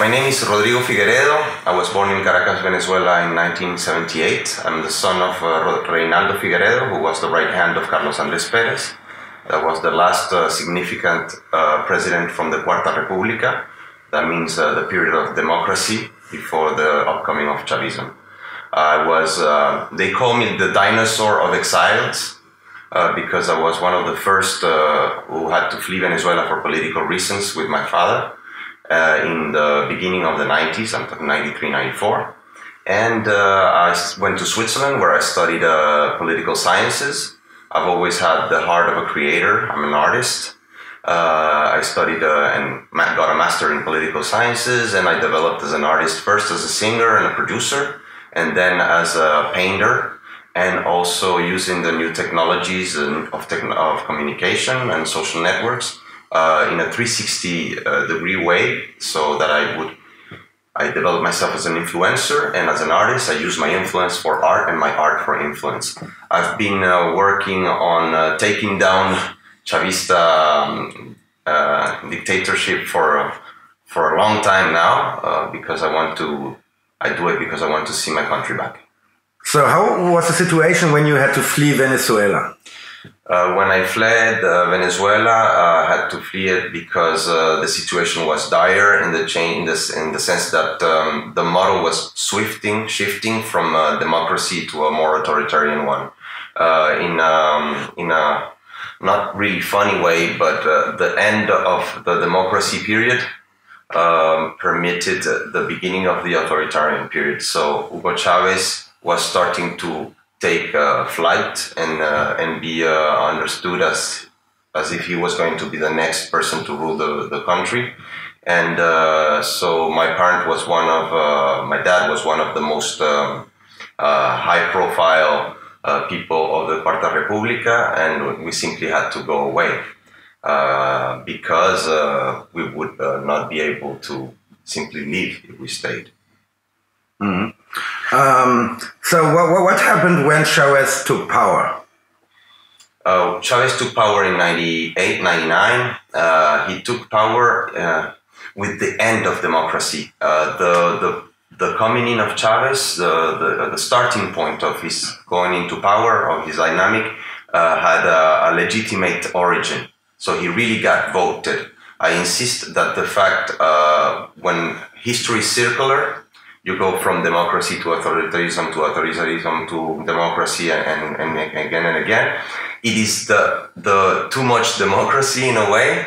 My name is Rodrigo Figueredo. I was born in Caracas, Venezuela in 1978. I'm the son of uh, Reinaldo Figueredo, who was the right hand of Carlos Andrés Perez. That was the last uh, significant uh, president from the Cuarta República. That means uh, the period of democracy before the upcoming of Chavism. I was, uh, they call me the dinosaur of exiles uh, because I was one of the first uh, who had to flee Venezuela for political reasons with my father uh, in the beginning of the 90s, I'm talking 93, 94. And uh, I went to Switzerland where I studied uh, political sciences. I've always had the heart of a creator. I'm an artist. Uh, I studied uh, and got a master in political sciences, and I developed as an artist first as a singer and a producer, and then as a painter, and also using the new technologies of, techn- of communication and social networks uh, in a 360 uh, degree way, so that I would I developed myself as an influencer and as an artist. I use my influence for art and my art for influence. I've been uh, working on uh, taking down Chavista um, uh, dictatorship for for a long time now uh, because I want to. I do it because I want to see my country back. So, how was the situation when you had to flee Venezuela? Uh, when I fled uh, Venezuela, uh, I had to flee it because uh, the situation was dire in the chain, in, in the sense that um, the model was swifting, shifting from a democracy to a more authoritarian one. in um, in a not really funny way, but uh, the end of the democracy period um, permitted the beginning of the authoritarian period. So Hugo Chavez was starting to take uh, flight and uh, and be uh, understood as as if he was going to be the next person to rule the, the country. And uh, so my parent was one of my dad was one of the most um, high profile people of the Cuarta República, and we simply had to go away uh, because uh, we would uh, not be able to simply leave if we stayed. Mm-hmm. Um, so, what, what happened when Chavez took power? Uh, Chavez took power in 98, 99. Uh, he took power with the end of democracy. the, the the coming in of Chavez, the, the, the, starting point of his going into power, of his dynamic, uh, had a, a, legitimate origin. So he really got voted. I insist that the fact uh, when history is circular, you go from democracy to authoritarianism to authoritarianism to democracy and, and, and again and again. It is the, the too much democracy in a way,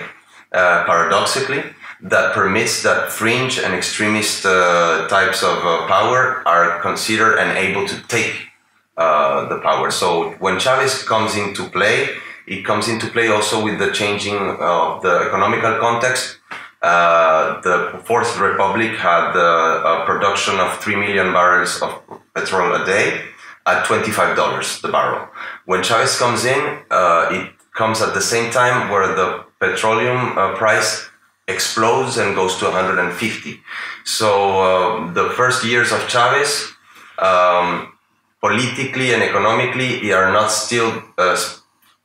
uh, paradoxically, that permits that fringe and extremist uh, types of uh, power are considered and able to take uh, the power. So when Chavez comes into play, it comes into play also with the changing of the economical context. Uh, the Fourth Republic had a production of 3 million barrels of petrol a day at $25 the barrel. When Chavez comes in, uh, it comes at the same time where the petroleum uh, price explodes and goes to 150. So uh, the first years of Chavez, um, politically and economically, are not still uh,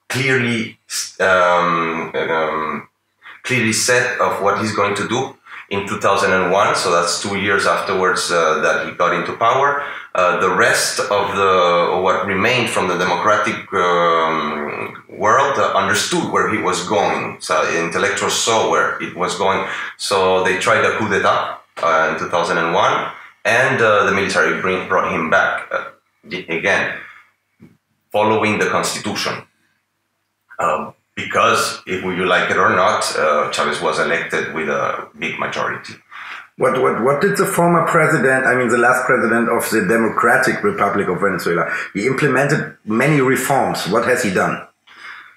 clearly um, um, clearly set of what he's going to do in 2001. So that's two years afterwards uh, that he got into power. Uh, the rest of the what remained from the democratic um, world uh, understood where he was going. So intellectuals saw where it was going. So they tried a coup d'état uh, in 2001, and uh, the military bring, brought him back uh, again, following the constitution. Um, because if you like it or not, Chavez was elected with a big majority. What, what, what did the former president, I mean, the last president of the Democratic Republic of Venezuela, he implemented many reforms. What has he done?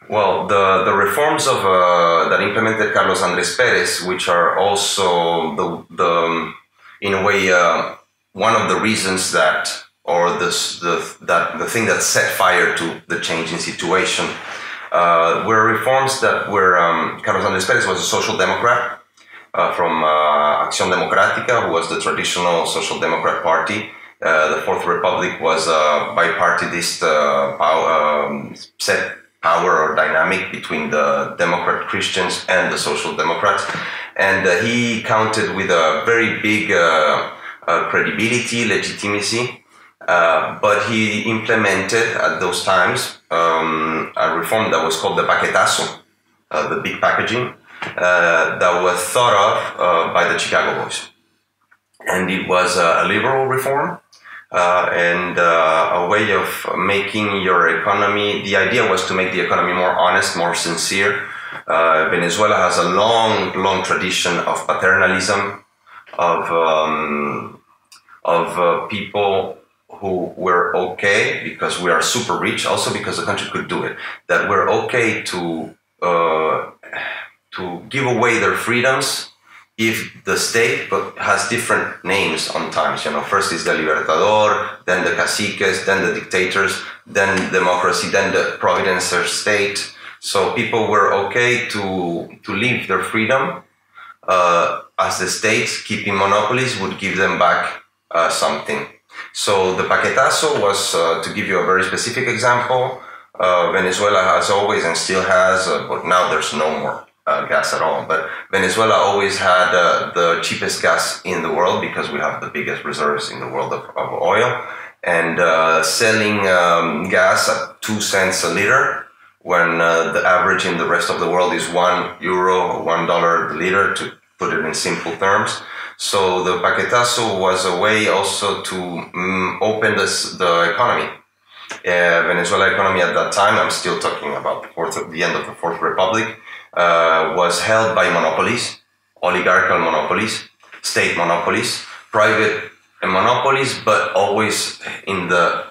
Well, the, the reforms of uh, that implemented Carlos Andrés Perez, which are also the, the in a way uh, one of the reasons that or this, the that the thing that set fire to the changing situation uh, were reforms that were um, Carlos Andrés Perez was a social democrat uh, from uh, Acción Democrática, who was the traditional social democrat party. Uh, the Fourth Republic was a bipartidist power, um, set power or dynamic between the Democrat Christians and the Social Democrats. and uh, he counted with a very big uh, uh, credibility, legitimacy. Uh, but he implemented at those times um, a reform that was called the paquetazo, uh, the big packaging, uh, that was thought of by the Chicago Boys. And it was a liberal reform uh, and uh, a way of making your economy. The idea was to make the economy more honest, more sincere. Uh, Venezuela has a long, long tradition of paternalism, of um, of uh, people who were okay because we are super rich, also because the country could do it. That we're okay to uh, to give away their freedoms if the state but has different names on times you know. First is the libertador then the caciques then the dictators then democracy then the providencial state. So people were okay to to leave their freedom uh, as the states keeping monopolies would give them back uh, something so the paquetazo was uh, to give you a very specific example uh, venezuela has always and still has uh, but now there's no more uh, gas at all. But Venezuela always had uh, the cheapest gas in the world because we have the biggest reserves in the world of, of oil. And uh, selling um, gas at two cents a liter when the average in the rest of the world is one euro one dollar a liter, to put it in simple terms. So the paquetazo was a way also to mm, open this, the economy. Uh, Venezuela economy at that time, I'm still talking about the, fourth, the end of the Fourth Republic, uh, was held by monopolies, oligarchical monopolies, state monopolies, private monopolies, but always in the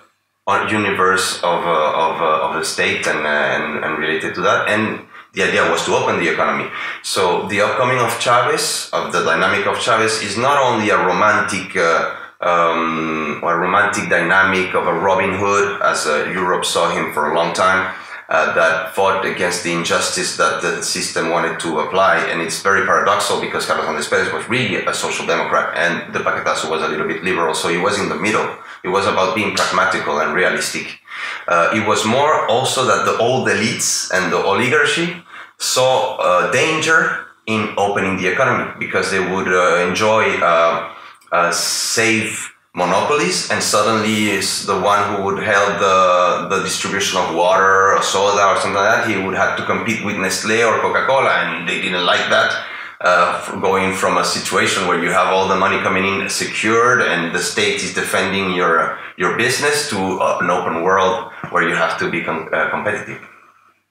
universe of, uh, of, uh, of the state and, uh, and, and related to that. And the idea was to open the economy. So the upcoming of Chavez, of the dynamic of Chavez, is not only a romantic uh, um, a romantic dynamic of a Robin Hood, as uh, Europe saw him for a long time, uh, that fought against the injustice that the system wanted to apply. And it's very paradoxical because Carlos Andrés Pérez was really a social democrat and the Paquetazo was a little bit liberal. So he was in the middle. It was about being pragmatical and realistic. Uh, it was more also that the old elites and the oligarchy saw uh, danger in opening the economy because they would uh, enjoy uh, uh, safe monopolies and suddenly is the one who would held the, the distribution of water or soda or something like that he would have to compete with nestle or coca-cola and they didn't like that uh, going from a situation where you have all the money coming in secured and the state is defending your your business to uh, an open world where you have to be com uh, competitive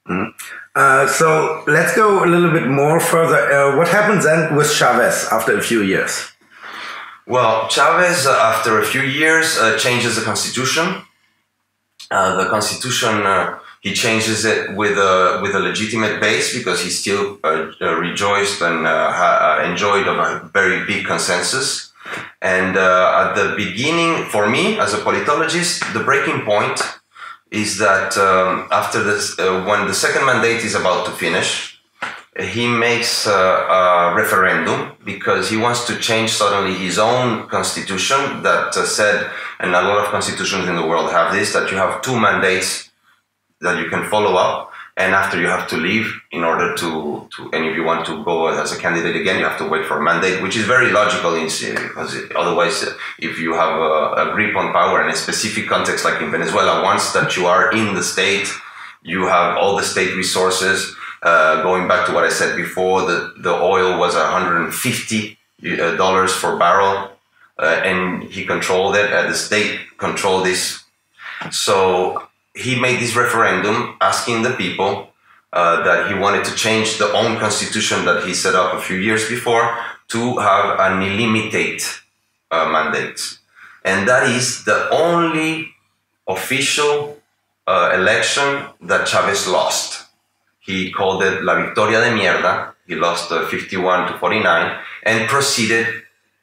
mm. uh, so let's go a little bit more further uh, what happens then with chavez after a few years well, Chavez, uh, after a few years, uh, changes the constitution. Uh, the constitution uh, he changes it with a with a legitimate base because he still uh, uh, rejoiced and enjoyed a very big consensus. And at the beginning, for me as a politologist, the breaking point is that um, after this, when the second mandate is about to finish, he makes a, referendum because he wants to change suddenly his own constitution that uh, said, and a lot of constitutions in the world have this, that you have two mandates that you can follow up, and after you have to leave in order to, to and if you want to go as a candidate again, you have to wait for a mandate, which is very logical in because otherwise, if you have a, a grip on power in a specific context like in Venezuela, once that you are in the state, you have all the state resources uh, going back to what I said before, the, the oil was 150 uh, dollars for barrel, uh, and he controlled it. Uh, the state controlled this. So he made this referendum asking the people uh, that he wanted to change the own constitution that he set up a few years before to have an unlimited uh, mandate. And that is the only official election that Chavez lost he called it La Victoria de Mierda. He lost uh, 51 to 49 and proceeded,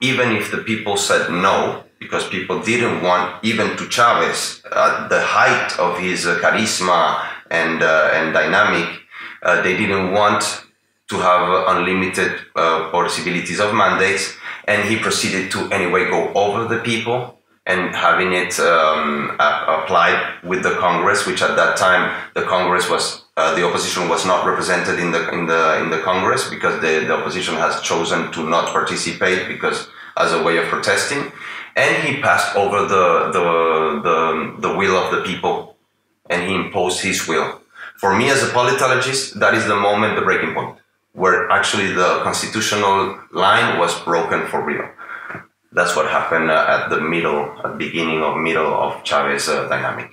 even if the people said no, because people didn't want, even to Chavez, at the height of his uh, charisma and, uh, and dynamic, uh, they didn't want to have unlimited possibilities of mandates. And he proceeded to anyway go over the people and having it um, applied with the Congress, which at that time the Congress was Uh, the opposition was not represented in the in the in the Congress because the, the opposition has chosen to not participate because as a way of protesting, and he passed over the the the, the will of the people, and he imposed his will. For me, as a politologist, that is the moment, the breaking point, where actually the constitutional line was broken for real. That's what happened uh, at the middle, at beginning of middle of Chavez uh, dynamic.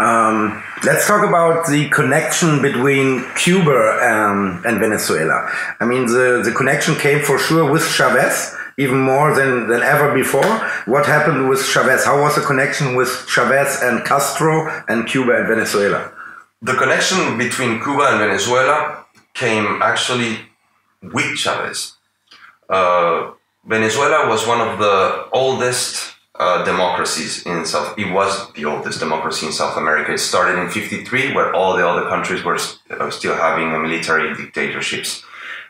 Um, let's talk about the connection between Cuba um, and Venezuela. I mean, the, the connection came for sure with Chavez, even more than, than ever before. What happened with Chavez? How was the connection with Chavez and Castro and Cuba and Venezuela? The connection between Cuba and Venezuela came actually with Chavez. Uh, Venezuela was one of the oldest uh, democracies in South. It was the oldest democracy in South America. It started in '53, where all the other countries were uh, still having military dictatorships.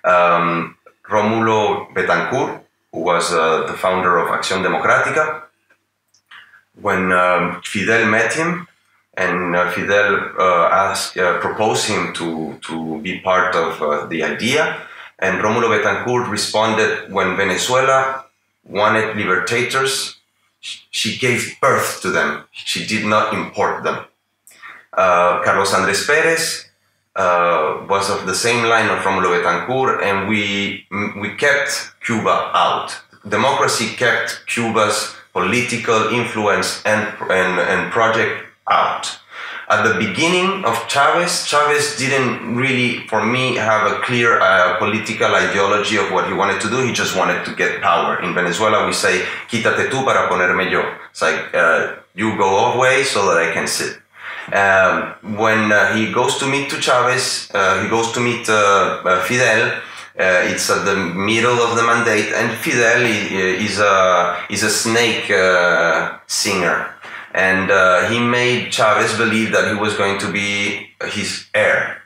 Um, Romulo Betancourt, who was uh, the founder of Acción Democrática, when um, Fidel met him, and uh, Fidel uh, asked, uh, proposed him to to be part of the idea, and Romulo Betancourt responded when Venezuela wanted libertators she gave birth to them. She did not import them. Uh, Carlos Andrés Pérez uh, was of the same line of Romulo Betancourt, and we we kept Cuba out. Democracy kept Cuba's political influence and and, and project out at the beginning of Chavez, Chavez didn't really, for me, have a clear uh, political ideology of what he wanted to do. He just wanted to get power. In Venezuela, we say, quítate tú para ponerme yo. It's like, uh, you go away so that I can sit. Um, when uh, he goes to meet to Chavez, uh, he goes to meet uh, uh, Fidel. it's at the middle of the mandate, and Fidel is a is a snake singer and uh, he made Chavez believe that he was going to be his heir.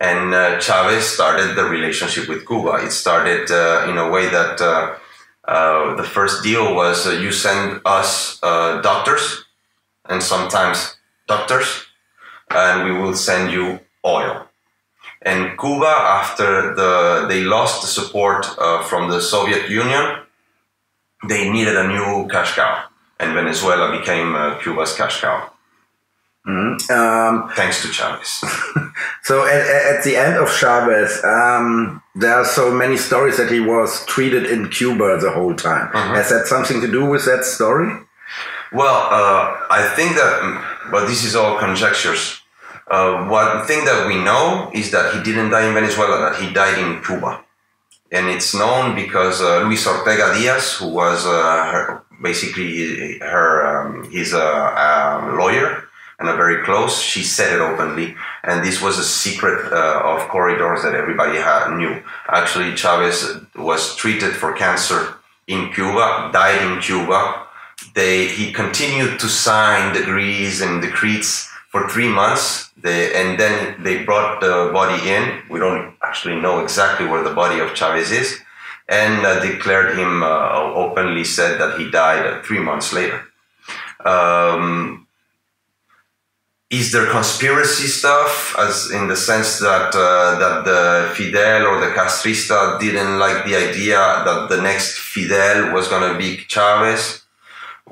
And uh, Chavez started the relationship with Cuba. It started uh, in a way that uh, uh, the first deal was uh, you send us doctors and sometimes doctors, and we will send you oil. And Cuba, after the they lost the support from the Soviet Union, they needed a new cash cow and Venezuela became uh, Cuba's cash cow. Mm-hmm. Um, Thanks to Chavez. so at, at, the end of Chavez, um, there are so many stories that he was treated in Cuba the whole time. Mm-hmm. Has that something to do with that story? Well, uh, I think that, but this is all conjectures. Uh, one thing that we know is that he didn't die in Venezuela, that he died in Cuba. And it's known because uh, Luisa Ortega Diaz, who was uh, her, basically her um, he's a, a, lawyer and a very close. She said it openly, and this was a secret uh, of corridors that everybody had, knew. Actually, Chavez was treated for cancer in Cuba, died in Cuba. They he continued to sign degrees and decrees for three months. They, and then they brought the body in. We don't actually know exactly where the body of Chavez is and uh, declared him uh, openly said that he died three months later. Um, is there conspiracy stuff, as in the sense that uh, that the Fidel or the Castrista didn't like the idea that the next Fidel was going to be Chavez?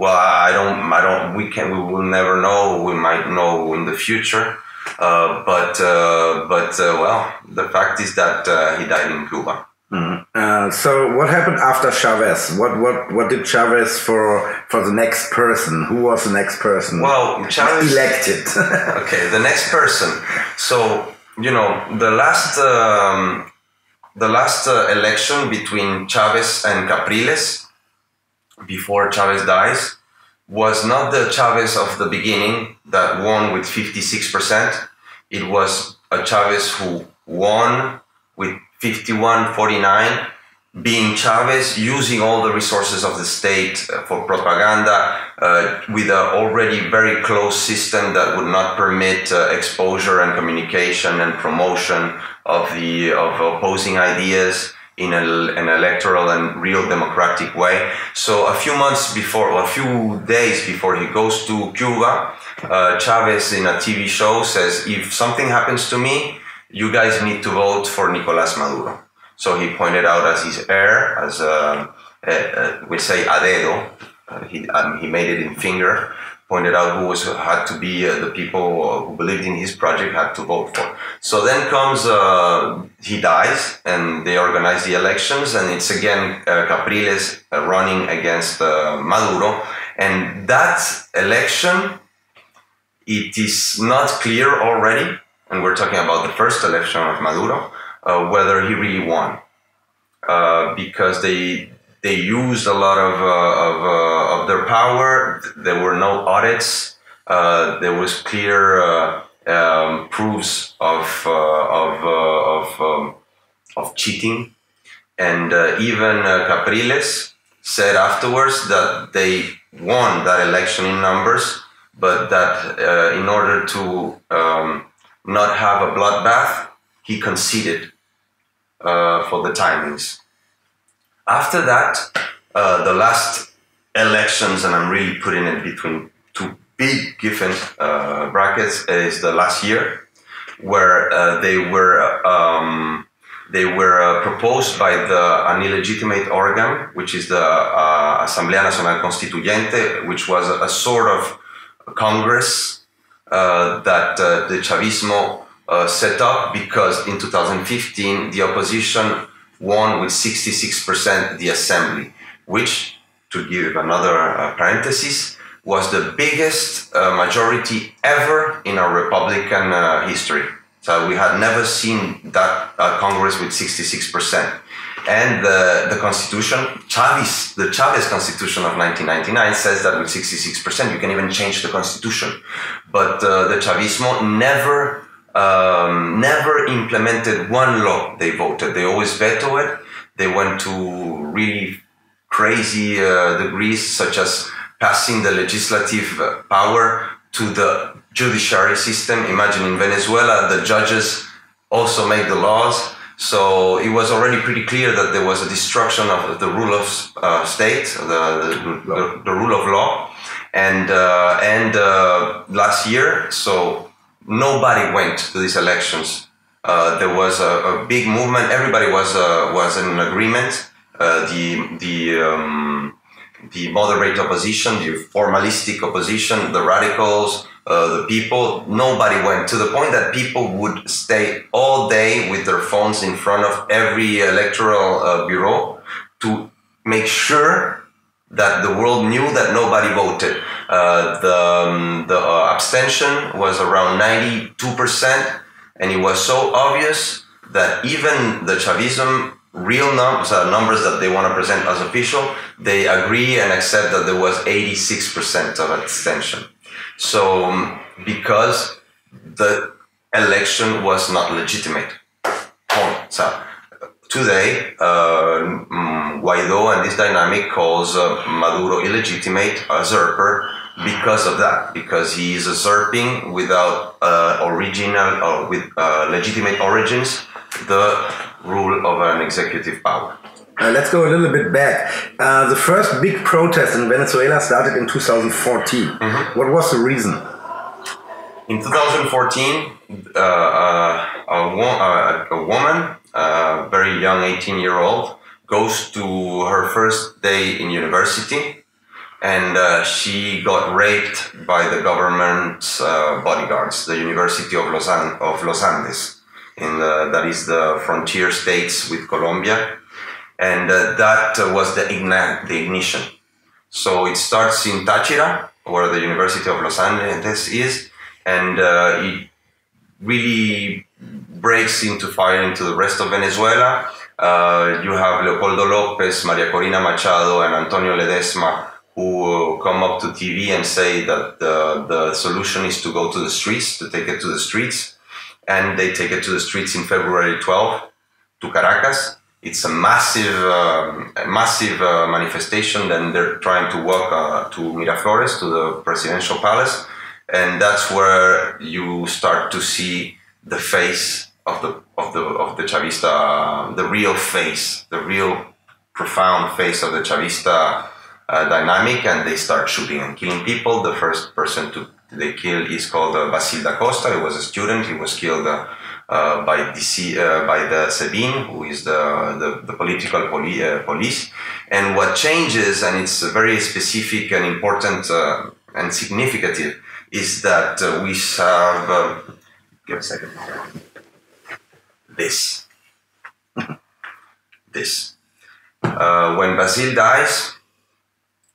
Well, I don't, I don't, we can, we will never know. We might know in the future. Uh, but, uh, but, uh, well, the fact is that he died in Cuba. Mm. Uh, so what happened after Chavez? What what what did Chavez for for the next person? Who was the next person? Well, Chavez elected. okay, the next person. So you know the last um, the last uh, election between Chavez and Capriles before Chavez dies was not the Chavez of the beginning that won with fifty six percent. It was a Chavez who won with 5149 being Chavez using all the resources of the state uh, for propaganda uh, with an already very closed system that would not permit uh, exposure and communication and promotion of the of opposing ideas in a, an electoral and real democratic way. So a few months before, or a few days before he goes to Cuba, uh, Chavez in a TV show says, if something happens to me, you guys need to vote for Nicolás Maduro. So he pointed out as his heir, as uh, uh, uh we say a dedo, uh, he, um, he made it in finger, pointed out who was had to be uh, the people who believed in his project had to vote for. So then comes uh, he dies, and they organize the elections, and it's again uh, Capriles uh, running against uh, Maduro, and that election, it is not clear already, and we're talking about the first election of Maduro, uh, whether he really won, because they they used a lot of, uh, of, uh, of, their power. There were no audits. Uh, there was clear uh, um, proofs of uh, of of, um, of cheating, and even Capriles said afterwards that they won that election in numbers, but that in order to um, not have a bloodbath, he conceded for the timings. After that, uh, the last elections, and I'm really putting it between two big given uh, brackets, is the last year, where uh, they were um, they were uh, proposed by the an illegitimate organ, which is the uh, Asamblea Nacional Constituyente, which was a, a sort of congress uh, that the Chavismo set up because in 2015 the opposition won with 66% the assembly, which, to give another uh, parenthesis, was the biggest uh, majority ever in our Republican uh, history. So we had never seen that uh, Congress with 66%. And the, the Constitution, Chavez, the Chavez Constitution of 1999 says that with 66% you can even change the Constitution. But uh, the Chavismo never um, never implemented one law they voted. They always veto it. They went to really crazy uh, degrees, such as passing the legislative uh, power to the judiciary system. Imagine in Venezuela, the judges also make the laws. So it was already pretty clear that there was a destruction of the rule of uh, state, the, the, the, rule of law. And, uh, and uh, last year, so nobody went to these elections. Uh, there was a, a, big movement. Everybody was uh, was in agreement. Uh, the the um, the moderate opposition, the formalistic opposition, the radicals, uh, the people. Nobody went to the point that people would stay all day with their phones in front of every electoral uh, bureau to make sure that the world knew that nobody voted. Uh, the um, the uh, abstention was around 92%, and it was so obvious that even the Chavism real numbers, uh, numbers that they want to present as official, they agree and accept that there was 86% of abstention. So, um, because the election was not legitimate. So, today, uh, mm, Guaido and this dynamic calls uh, Maduro illegitimate, usurper, because of that, because he is usurping without uh, original or with uh, legitimate origins the rule of an executive power. Uh, let's go a little bit back. Uh, the first big protest in Venezuela started in 2014. Mm-hmm. What was the reason? In 2014, uh, uh, a, wo- a, woman, a very young 18 year old, goes to her first day in university and uh, she got raped by the government's uh, bodyguards, the University of Los, An- of Los Andes, in the, that is the frontier states with Colombia, and uh, that was the, igna- the ignition. So it starts in Táchira, where the University of Los Andes is, and uh, it really breaks into fire into the rest of Venezuela. Uh, you have Leopoldo Lopez, Maria Corina Machado, and Antonio Ledezma who come up to TV and say that the, the solution is to go to the streets, to take it to the streets. And they take it to the streets in February 12 to Caracas. It's a massive, um, massive uh, manifestation. Then they're trying to walk uh, to Miraflores, to the presidential palace. And that's where you start to see the face of the of the of the Chavista, the real face, the real profound face of the Chavista uh, dynamic, and they start shooting and killing people. The first person to they kill is called uh, Bassil Dacosta. He was a student. He was killed. Uh, uh, by DC, uh, by the SEBIN, who is the, the, the political poli- uh, police. And what changes, and it's very specific and important uh, and significant, is that uh, we have. Uh, give a second. This. this. when Bassil dies,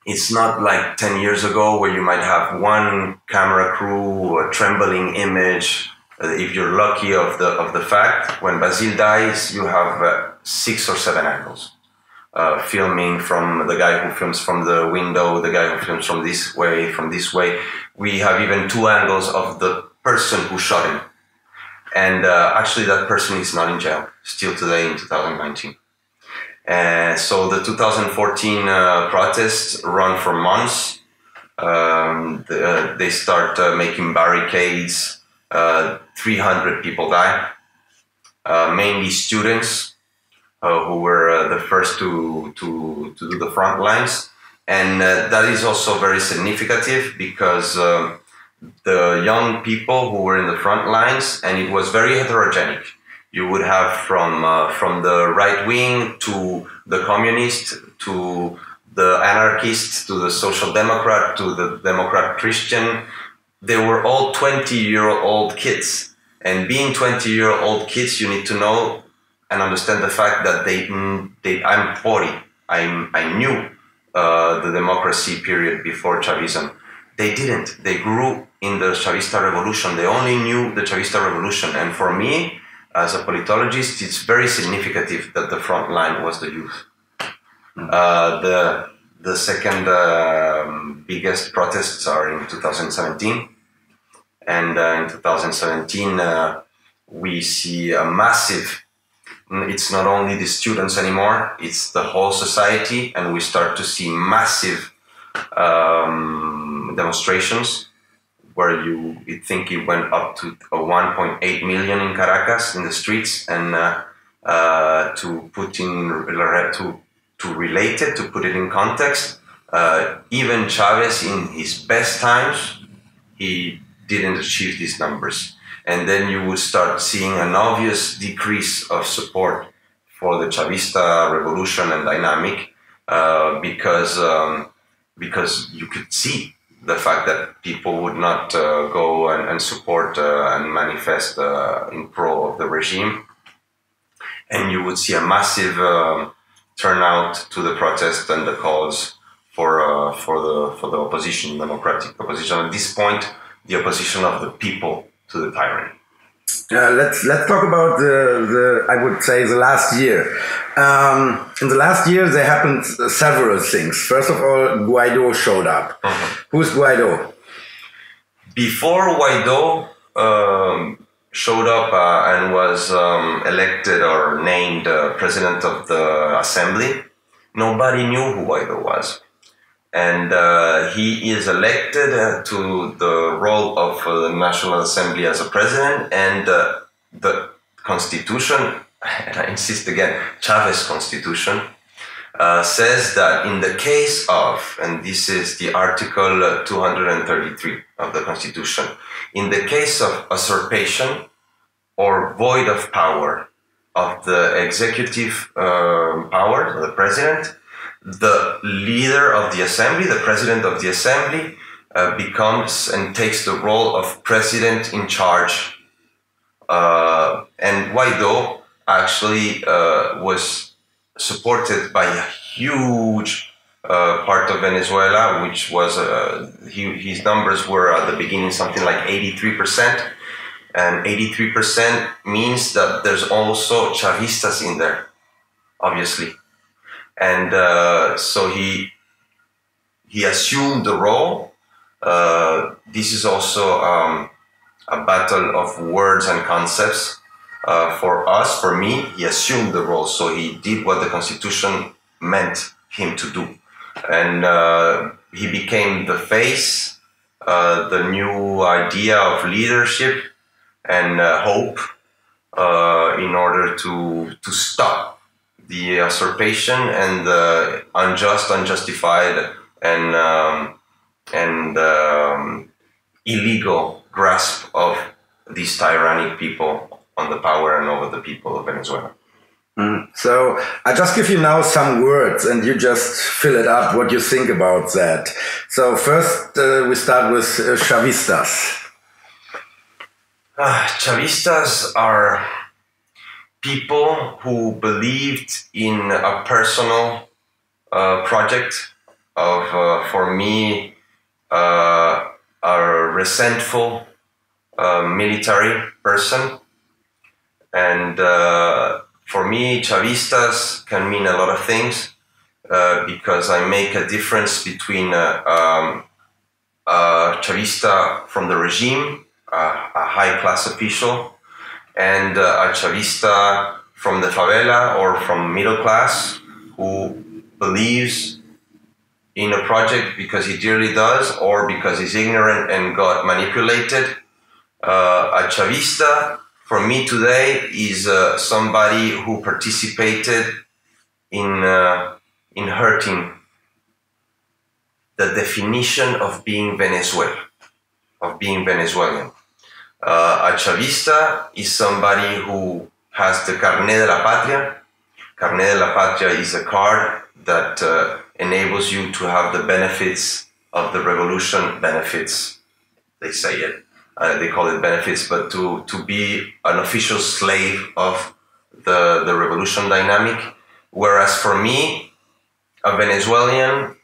it's not like 10 years ago where you might have one camera crew, a trembling image, uh, if you're lucky of the of the fact when Bassil dies, you have uh, six or seven angles. Uh, filming from the guy who films from the window, the guy who films from this way, from this way. We have even two angles of the person who shot him. And uh, actually, that person is not in jail still today in 2019. And so the 2014 uh, protests run for months. Um, the, uh, they start making barricades uh, 300 people die, uh, mainly students uh, who were uh, the first to, to, to do the front lines. And uh, that is also very significant because um, the young people who were in the front lines, and it was very heterogenic. You would have from, from the right wing to the communist to the anarchist to the social democrat to the democrat Christian they were all 20 year old kids. And being 20 year old kids, you need to know and understand the fact that they, they I'm 40. I'm, I knew uh, the democracy period before Chavism. They didn't. They grew in the Chavista revolution. They only knew the Chavista revolution. And for me, as a politologist, it's very significant that the front line was the youth. Mm. Uh, the the second um, biggest protests are in 2017. And uh, in 2017, uh, we see a massive, it's not only the students anymore, it's the whole society. And we start to see massive um, demonstrations where you, think it went up to 1.8 million in Caracas in the streets. And uh, uh to put in, to to relate it, to put it in context, uh, even Chavez in his best times, he didn't achieve these numbers. And then you would start seeing an obvious decrease of support for the Chavista revolution and dynamic uh, because, um, because you could see the fact that people would not uh, go and, and support uh, and manifest uh, in pro of the regime. And you would see a massive um, turnout to the protest and the calls for uh, for the for the opposition, democratic opposition. At this point, the opposition of the people to the tyranny. Uh, let's let's talk about the, the I would say the last year. Um, in the last year, there happened several things. First of all, Guaido showed up. Uh -huh. Who's Guaido? Before Guaido, um, showed up uh, and was um, elected or named uh, president of the assembly, nobody knew who Guaido was. And uh, he is elected uh, to the role of uh, the National Assembly as a president, and uh, the constitution, and I insist again, Chavez constitution, says that in the case of, and this is the Article 233 of the Constitution, in the case of usurpation or void of power of the executive uh, power, the president, the leader of the assembly, the president of the assembly, uh, becomes and takes the role of president in charge. Uh, and Guaido actually uh, was supported by a huge uh, part of Venezuela, which was uh, he, his numbers were at the beginning something like 83%. And 83% means that there's also Chavistas in there, obviously. And uh, so he he assumed the role. Uh, this is also um, a battle of words and concepts. Uh, for us, for me, he assumed the role, so he did what the Constitution meant him to do and uh, he became the face, uh, the new idea of leadership and uh, hope in order to to stop the usurpation and the unjust, unjustified, and um, and um, illegal grasp of these tyrannic people on the power and over the people of Venezuela. Mm. So I just give you now some words, and you just fill it up what you think about that. So first, uh, we start with uh, Chavistas. Uh, Chavistas are people who believed in a personal uh, project of, uh, for me, uh, a resentful uh, military person. And uh, for me, Chavistas can mean a lot of things uh, because I make a difference between um, a Chavista from the regime, a high class official, and uh, a Chavista from the favela or from middle class who believes in a project because he dearly does or because he's ignorant and got manipulated. Uh, a Chavista for me today is uh, somebody who participated in uh, in hurting the definition of being Venezuela, of being Venezuelan. Uh, a Chavista is somebody who has the Carnet de la Patria. Carnet de la Patria is a card that uh, enables you to have the benefits of the revolution benefits. They say it. Uh, they call it benefits, but to, to be an official slave of the, the revolution dynamic. Whereas for me, a Venezuelan,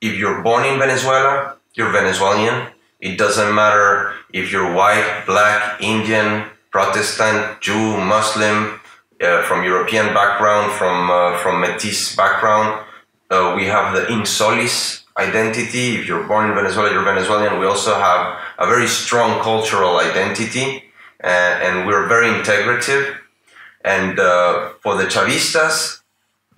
if you're born in Venezuela, you're Venezuelan. It doesn't matter if you're white, black, Indian, Protestant, Jew, Muslim, uh, from European background, from uh, from Metis background. Uh, we have the insolis identity. If you're born in Venezuela, you're Venezuelan. We also have a very strong cultural identity, uh, and we're very integrative. And uh, for the Chavistas,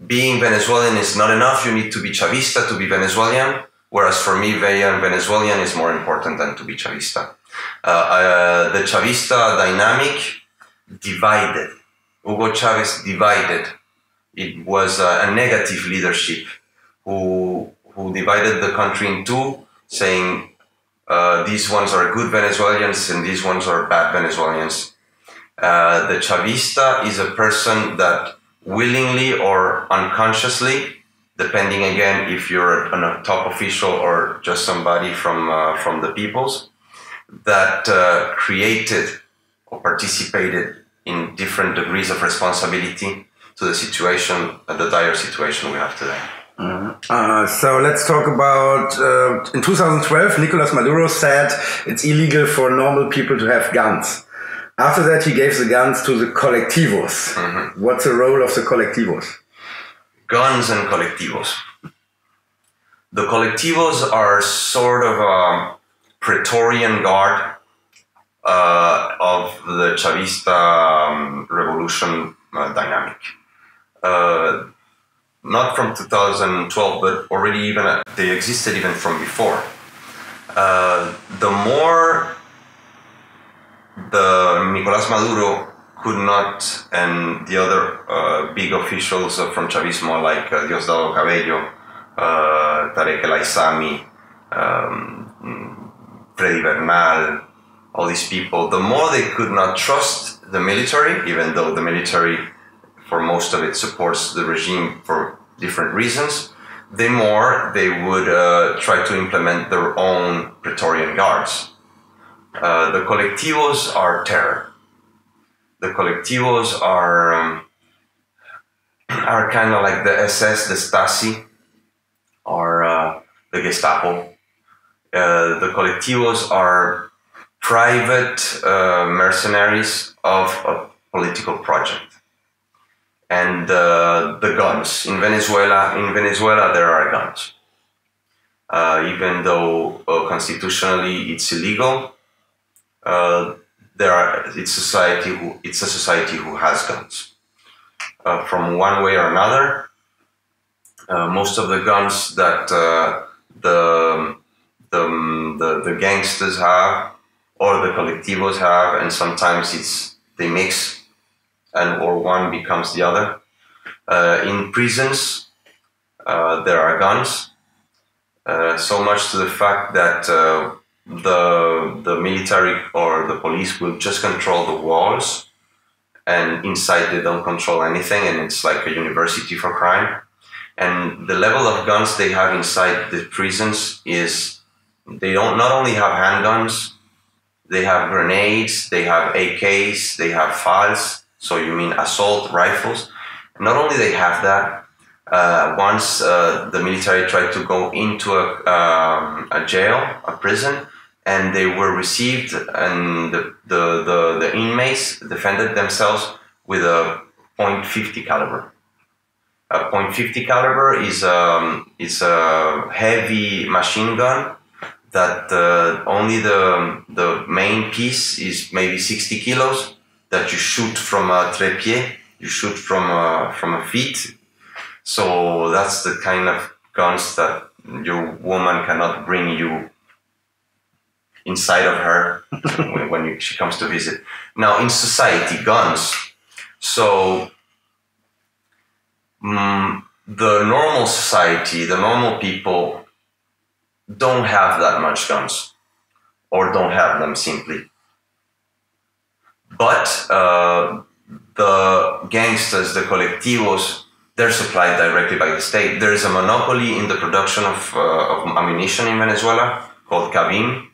being Venezuelan is not enough. You need to be Chavista to be Venezuelan. Whereas for me, being Venezuelan is more important than to be Chavista. Uh, uh, the Chavista dynamic divided. Hugo Chavez divided. It was uh, a negative leadership who, who divided the country in two, saying uh, these ones are good Venezuelans and these ones are bad Venezuelans. Uh, the Chavista is a person that willingly or unconsciously, depending again if you're a top official or just somebody from uh, from the peoples, that uh, created or participated in different degrees of responsibility to the situation, uh, the dire situation we have today. Uh, so let's talk about uh, in 2012, Nicolas Maduro said it's illegal for normal people to have guns. After that, he gave the guns to the colectivos. Mm-hmm. What's the role of the colectivos? Guns and colectivos. The colectivos are sort of a Praetorian guard uh, of the Chavista um, revolution uh, dynamic. Uh, not from 2012, but already even uh, they existed even from before. Uh, the more the Nicolas Maduro could not, and the other uh, big officials from Chavismo like uh, Diosdado Cabello, uh, Tarek El Aissami, um, Freddy Bernal, all these people, the more they could not trust the military, even though the military, for most of it, supports the regime for different reasons, the more they would uh, try to implement their own Praetorian guards. Uh, the colectivos are terror. The colectivos are um, are kind of like the SS, the Stasi, or uh, the Gestapo. Uh, the colectivos are private uh, mercenaries of a political project. And uh, the guns in Venezuela, in Venezuela there are guns. Uh, even though uh, constitutionally it's illegal, there are, it's society who it's a society who has guns. Uh, from one way or another, most of the guns that the, the the, the gangsters have or the colectivos have, and sometimes it's they mix and or one becomes the other. Uh, in prisons, uh, there are guns. Uh, so much to the fact that uh, the the military or the police will just control the walls, and inside they don't control anything, and it's like a university for crime. And the level of guns they have inside the prisons is they don't not only have handguns, they have grenades, they have AKs, they have FALs, so you mean assault rifles. Not only they have that, uh, once uh, the military tried to go into a, um, a jail, a prison, and they were received, and the, the, the, the inmates defended themselves with a .50 caliber. A .50 caliber is um, is a heavy machine gun that uh, only the the main piece is maybe 60 kilos that you shoot from a trépied, you shoot from a, from a feet. So that's the kind of guns that your woman cannot bring you inside of her when, when you, she comes to visit. Now in society, guns. So mm, the normal society, the normal people don't have that much guns or don't have them simply. But uh, the gangsters, the colectivos, they're supplied directly by the state. There is a monopoly in the production of, uh, of ammunition in Venezuela called CAVIM.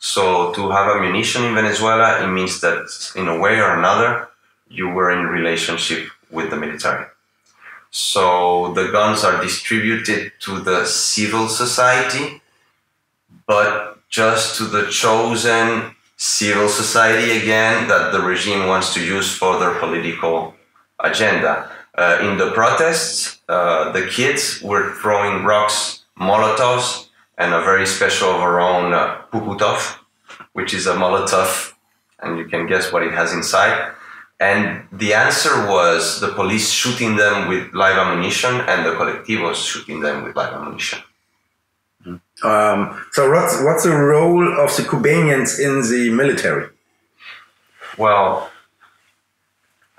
So to have ammunition in Venezuela, it means that in a way or another, you were in relationship with the military. So the guns are distributed to the civil society, but just to the chosen civil society again that the regime wants to use for their political agenda. Uh, in the protests, uh, the kids were throwing rocks, molotovs, and a very special of our own uh, puputov, which is a molotov, and you can guess what it has inside. And the answer was the police shooting them with live ammunition and the colectivos shooting them with live ammunition. Um, so what's what's the role of the Cubanians in the military? Well,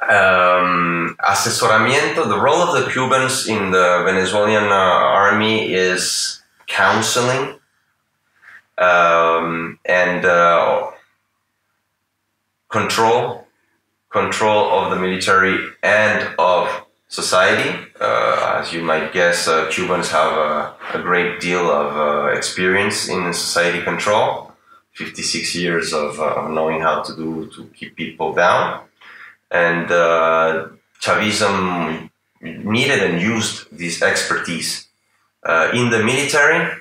um, asesoramiento, the role of the Cubans in the Venezuelan uh, army is counseling um, and uh, control control of the military and of society. Uh, as you might guess, uh, Cubans have a, a, great deal of uh, experience in society control. 56 years of, uh, of, knowing how to do to keep people down. And uh, Chavism needed and used this expertise in the military.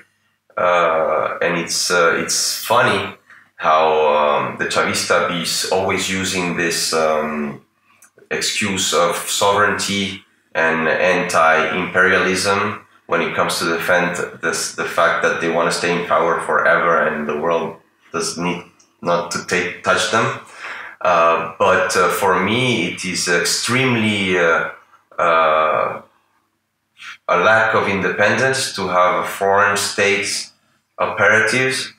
and it's, it's funny how um, the Chavista is always using this um, excuse of sovereignty and anti-imperialism when it comes to defend this the fact that they want to stay in power forever and the world does need not to take touch them. Uh, but uh, for me, it is extremely uh, uh a lack of independence to have foreign states operatives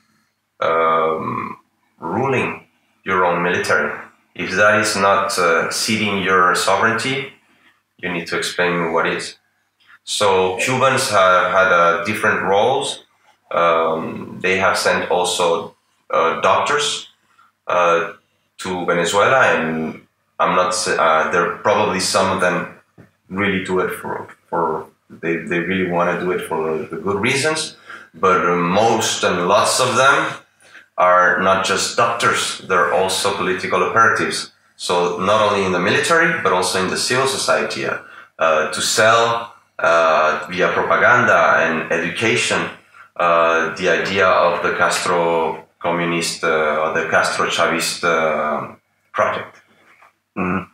um, ruling your own military. If that is not uh, ceding your sovereignty, you need to explain what is. So Cubans have had uh, different roles. Um, they have sent also uh, doctors uh, to Venezuela, and I'm not. Uh, there probably some of them really do it for for they, they really want to do it for the good reasons, but most and lots of them are not just doctors, they're also political operatives. So not only in the military, but also in the civil society, uh, to sell uh, via propaganda and education uh, the idea of the Castro communist uh, or the Castro Chavist uh, project. Mm.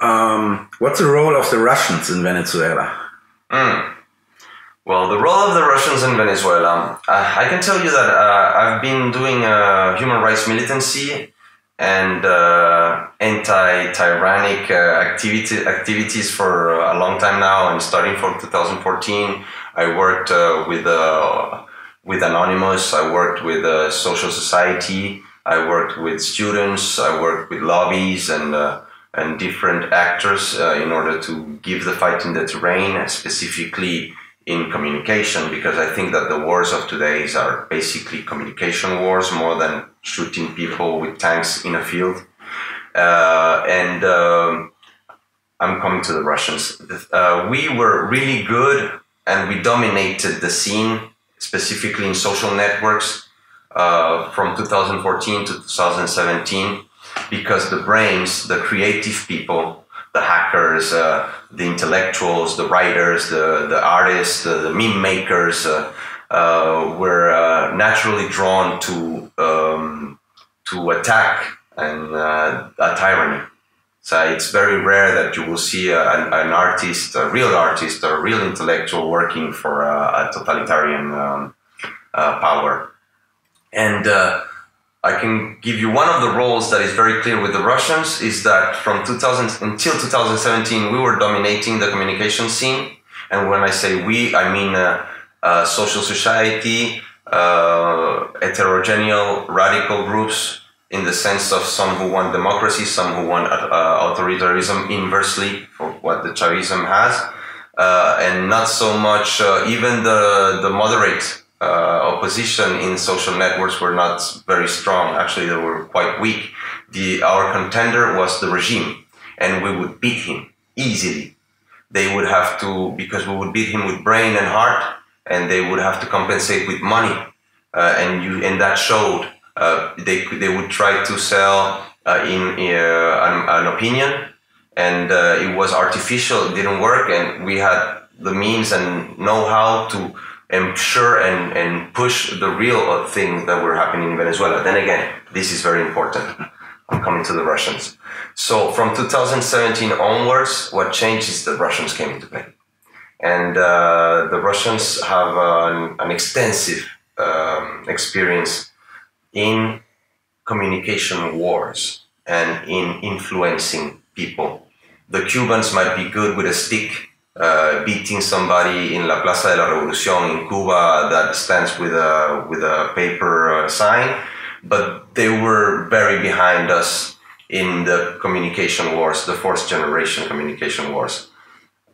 Um, what's the role of the Russians in Venezuela? Mm. Well, the role of the Russians in Venezuela, uh, I can tell you that uh, I've been doing uh, human rights militancy and uh, anti-tyrannic uh, activity, activities for a long time now. And starting from 2014, I worked uh, with with Anonymous. I worked with social society. I worked with students. I worked with lobbies and and different actors uh, in order to give the fight in the terrain, specifically in communication, because I think that the wars of today are basically communication wars more than shooting people with tanks in a field. Uh, and um, I'm coming to the Russians. Uh, we were really good and we dominated the scene, specifically in social networks, uh, from 2014 to 2017 because the brains, the creative people, the hackers, uh, the intellectuals, the writers, the, the artists, the, the meme makers uh, uh, were uh, naturally drawn to um, to attack and uh, a tyranny. So it's very rare that you will see a, an, artist, a real artist, a real intellectual working for a, a totalitarian um, uh, power. And I can give you one of the roles that is very clear with the Russians is that from 2000 until 2017 we were dominating the communication scene, and when I say we, I mean uh, uh, social society, uh, heterogeneous radical groups in the sense of some who want democracy, some who want uh, authoritarianism inversely for what the Chavism has, uh, and not so much uh, even the the moderate uh, opposition in social networks were not very strong. Actually, they were quite weak. The, our contender was the regime, and we would beat him easily. They would have to, because we would beat him with brain and heart, and they would have to compensate with money. Uh, and you, and that showed. Uh, they they would try to sell uh, in uh, an, an, opinion, and uh, it was artificial. It didn't work, and we had the means and know-how to ensure and, and push the real thing that were happening in Venezuela. Then again, this is very important. I'm coming to the Russians. So from 2017 onwards, what changed is the Russians came into play. And uh, the Russians have an, an extensive um, experience in communication wars and in influencing people. The Cubans might be good with a stick uh, beating somebody in La Plaza de la Revolución in Cuba that stands with a with a paper uh, sign, but they were very behind us in the communication wars, the fourth generation communication wars.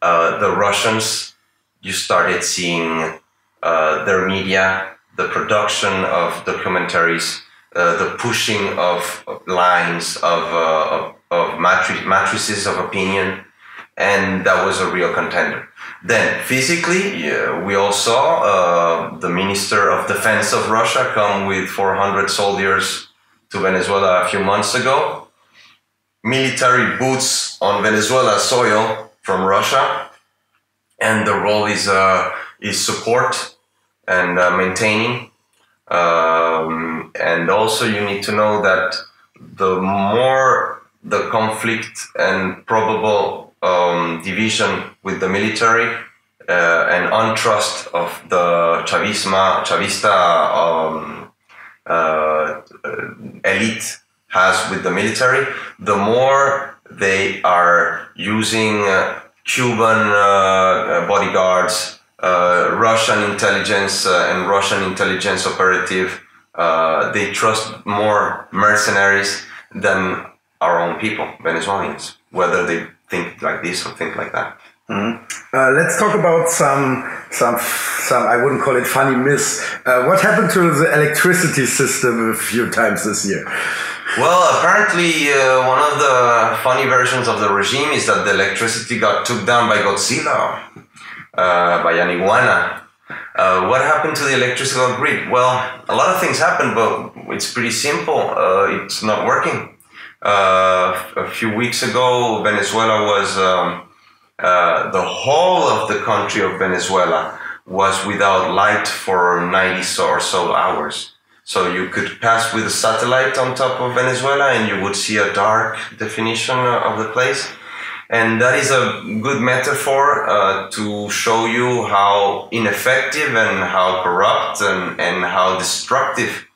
Uh, the Russians, you started seeing uh, their media, the production of documentaries, uh, the pushing of lines of uh, of, of matri- matrices of opinion and that was a real contender. Then physically, yeah, we all saw uh, the Minister of Defense of Russia come with 400 soldiers to Venezuela a few months ago. Military boots on Venezuela soil from Russia, and the role is uh, is support and uh, maintaining. Um, and also, you need to know that the more the conflict and probable um, division with the military uh, and untrust of the Chavisma, Chavista um, uh, elite has with the military, the more they are using uh, Cuban uh, bodyguards, uh, Russian intelligence uh, and Russian intelligence operative. they trust more mercenaries than our own people, Venezuelans, whether they think like this or think like that. Mm-hmm. Uh, let's talk about some some some I wouldn't call it funny myths. Uh, what happened to the electricity system a few times this year? Well, apparently uh, one of the funny versions of the regime is that the electricity got took down by Godzilla, uh, by an iguana. Uh, what happened to the electrical grid? Well, a lot of things happened, but it's pretty simple. Uh, it's not working. Uh, a few weeks ago, Venezuela was um, uh, the whole of the country of Venezuela was without light for 90 or so hours. So you could pass with a satellite on top of Venezuela and you would see a dark definition of the place. And that is a good metaphor uh, to show you how ineffective and how corrupt and, and how destructive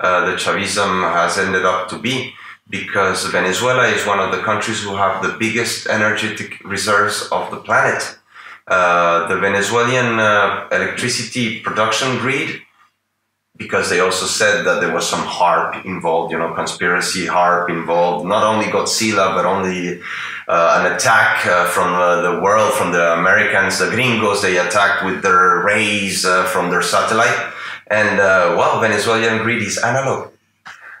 uh, the Chavism has ended up to be because Venezuela is one of the countries who have the biggest energetic reserves of the planet. Uh, the Venezuelan uh, electricity production grid because they also said that there was some HAARP involved, you know, conspiracy HAARP involved. Not only Godzilla, but only uh, an attack uh, from uh, the world, from the Americans, the gringos. They attacked with their rays uh, from their satellite. And well, Venezuelan grid is analog.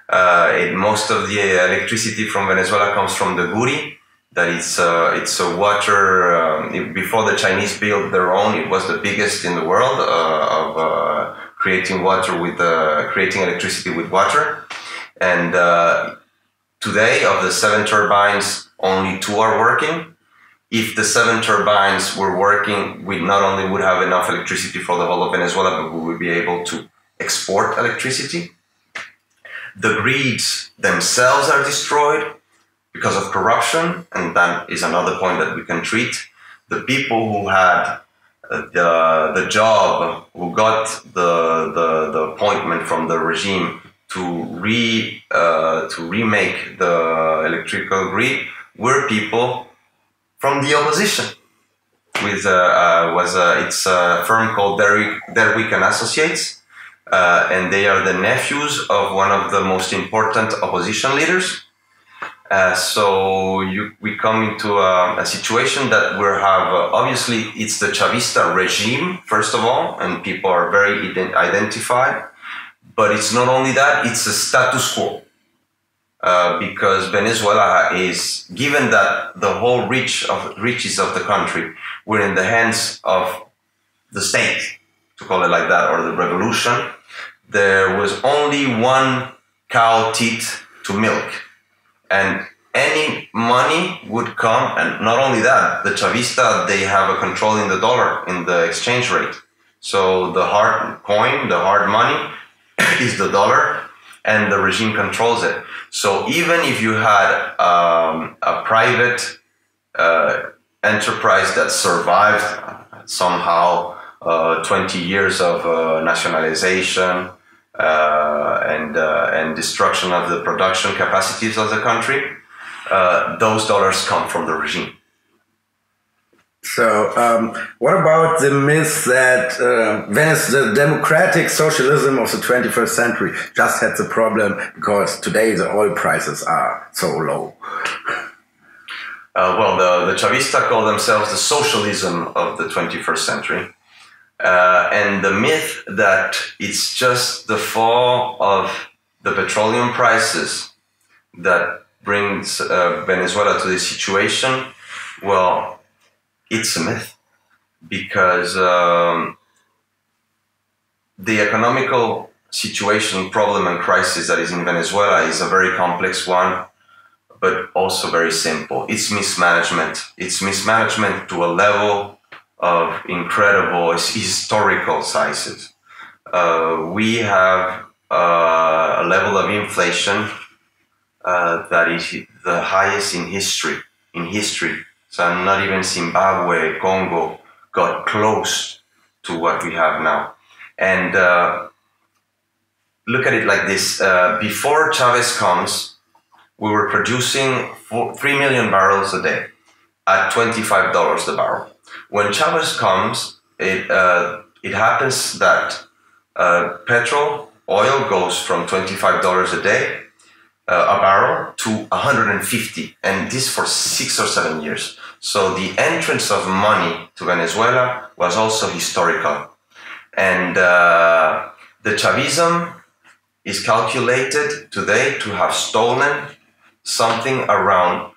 Uh, it, most of the electricity from Venezuela comes from the Guri. That it's it's a water. Um, before the Chinese built their own, it was the biggest in the world of creating water with uh, creating electricity with water. And uh, today, of the seven turbines, only two are working. If the seven turbines were working, we not only would have enough electricity for the whole of Venezuela, but we would be able to export electricity. The grids themselves are destroyed because of corruption, and that is another point that we can treat. The people who had the the job who got the the, the appointment from the regime to re uh, to remake the electrical grid were people from the opposition. With uh, uh, was uh, it's a firm called Derwick, Derwick and Associates, uh, and they are the nephews of one of the most important opposition leaders. Uh, so you, we come into a, a, situation that we have uh, obviously it's the Chavista regime first of all, and people are very ident- identified. But it's not only that; it's a status quo uh, because Venezuela is given that the whole reach of riches of the country were in the hands of the state, to call it like that, or the revolution. There was only one cow teat to milk. And any money would come and not only that the chavista they have a control in the dollar in the exchange rate. So the hard coin the hard money is the dollar and the regime controls it. So even if you had um, a private uh, enterprise that survived somehow uh, 20 years of uh, nationalization and uh, and destruction of the production capacities of the country, uh, those dollars come from the regime. So, um, what about the myth that uh, Venice, the democratic socialism of the 21st century, just had the problem because today the oil prices are so low? Uh, well, the, the Chavista call themselves the socialism of the 21st century. Uh, and the myth that it's just the fall of the petroleum prices that brings uh, Venezuela to this situation, well, it's a myth because um, the economical situation, problem, and crisis that is in Venezuela is a very complex one, but also very simple. It's mismanagement. It's mismanagement to a level of incredible historical sizes. Uh, we have uh, a level of inflation uh, that is the highest in history. In history, so not even Zimbabwe, Congo got close to what we have now. And uh, look at it like this: uh, before Chavez comes, we were producing four, three million barrels a day at twenty-five dollars the barrel when Chavez comes, it uh, it happens that uh, petrol oil goes from twenty five dollars a day uh, a barrel to 150 and this for six or seven years. So the entrance of money to venezuela was also historical. And uh, the chavism is calculated today to have stolen something around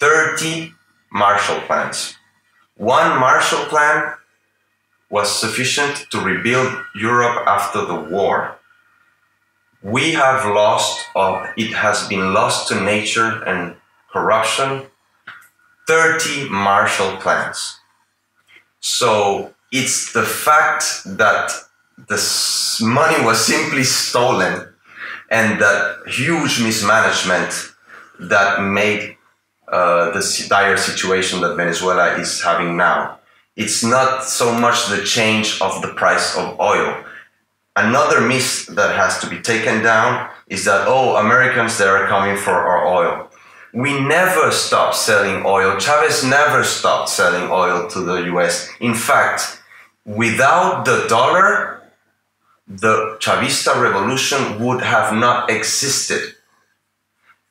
30 marshall plans one Marshall Plan was sufficient to rebuild Europe after the war. We have lost, or it has been lost to nature and corruption, 30 Marshall Plans. So it's the fact that the money was simply stolen and that huge mismanagement that made uh, the dire situation that Venezuela is having now. It's not so much the change of the price of oil. Another myth that has to be taken down is that, oh, Americans, they are coming for our oil. We never stopped selling oil. Chavez never stopped selling oil to the US. In fact, without the dollar, the Chavista revolution would have not existed.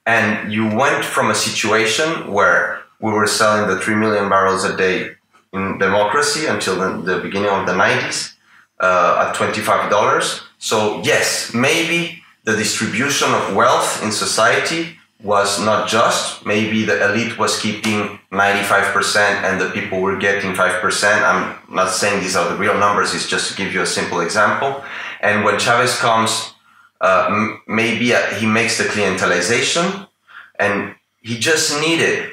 And you went from a situation where we were selling the 3 million barrels a day in democracy until the, the beginning of the 90s uh, at $25. So, yes, maybe the distribution of wealth in society was not just. Maybe the elite was keeping 95% and the people were getting 5%. I'm not saying these are the real numbers, it's just to give you a simple example. And when Chavez comes, uh, maybe uh, he makes the clientelization and he just needed